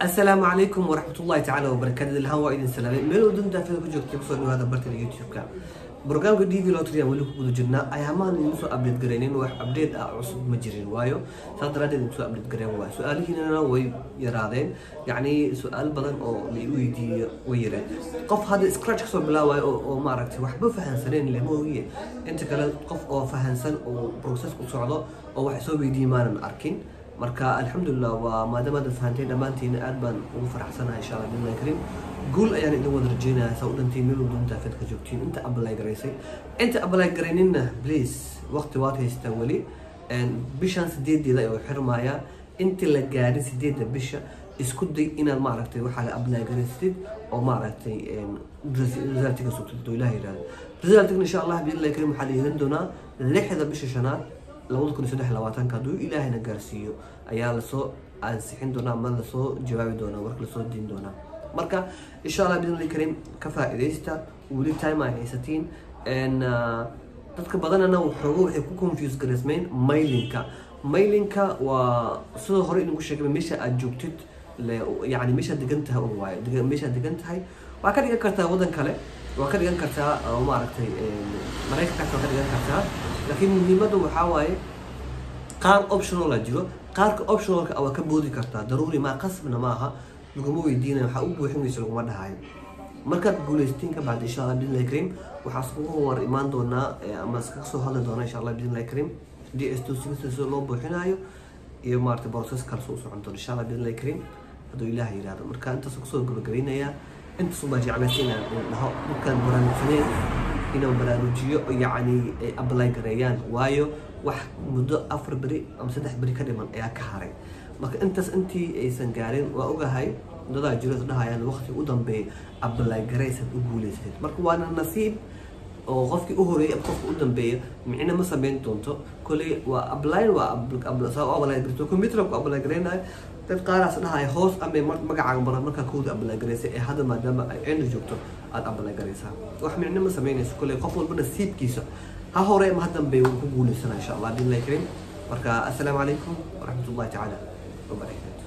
asalaamu calaykum waraxmatullahi tacaala wabarakaatu ilhaan waa idin salaamay meel waddan daafada ku joogtay ku soo dhawaada bartan youtube-ka brograamka d v lotria weli ku guda jirnaa ayaamahan idin soo update garaynin wax update ah cusub ma jirin waayo saas daraadeed idin soo update garayn waayo su'aalihiinana way yaraadeen yacni su'aal badan oo la weydiiyo way yareen qof hadda scratch ka soo bilaawayo oo oo maaragtay waxba fahansaneen lama ogiye inta kale qof oo fahansan oo process ku socdo oo wax soo weydiiyey maanan arkin marka alxamdulilah waa maadaama aad fahanteen dhammaantiina aad baan ugu faraxsanahay insha allah billahi karim guul ayaan idin wada rajeynayaa saa u dhantiin meel inta fedka joogtiin. Inta abalay garaysay. Inta abalay garayninna please waqti waad haystaa weli. Bishan sideedeeda ayuu xirmayaa inta la gaarin sideedda bisha isku day inaad maaragtay waxaa la abalay garaysatid oo maaragtay resultiga sugtid oo ilaah yidhahdo resultiga insha allah billahi karim waxaa la yeelan doonaa lixda bisha shanaad labada kun iyo labaatanka hadduu ilaahayna gaarsiiyo ayaa la soo ansixin doonaa ama la soo jawaabi doonaa warka la soo diin doonaa. Marka insha allah bidn karim ka faa-idaysta weli time ay haysatiin dadka badanana waxooga waxay ku confuse garaysmeyn mailinka. Mailinka waa sidoo hore idinku sheegay meesha aad joogtid yani meeshaad degan tahay un waayo meeshaad degan tahay. Waa ka dhigan kartaa waddan kale waa ka dhigan kartaa maaragtay maraykankaas waa ka dhigan kartaa laakiin muhiimadda waxaa waaye qaar optionala jiro qaarka optionalka waa ka boodi kartaa daruuri maa qasbna maaha laguma weydiinaya waxaa u buuxin laguma dhahayo markaad guuleystiin ka bacdi insha allah bidnillahi karim waxaa iskugu war imaan doonaa ama iskaga soo hadli doonaa insha allah bidnillahi karim d s two sida loo buuxinayo iyo maaragtay process kale soo socon doona insha allah bidnillahi karim hadduu ilaah yidhahdo marka intaas ku soo gabagabeynayaa intaas baa jeclaysa dhaho. Markaan baraarugsaneen inaan baraarujiyo yacni ay ablay gareeyaan. Waayo wax muddo afar beri ama saddex beri ka dhiman ayaa ka haray. Marka intaas intii aysan gaarin waa ogahay dadaa jiro dhahayaan waqti u dambeeya ablay garaysan u guuleysatay. Marka waana nasiib oo qofkii u horeeyay qofka u dambeeya micna ma sameyn doonto koley waa abline waa ablay garto computer ku ablay garaynayo dad qaaraas dhahaya hoos ama magacaaga baran markaa kooda ablay garaysay ee hadda maadaama ay ceyna joogto aada ablay garaysaa wax micno ma sameynayso koley qof walba nasiibkiisa ha hore ma ha dambeeya wuu ku guuleysana insha allah billahi karim marka assalaamu calaykum waraxmatullahi tacaala wabarakatu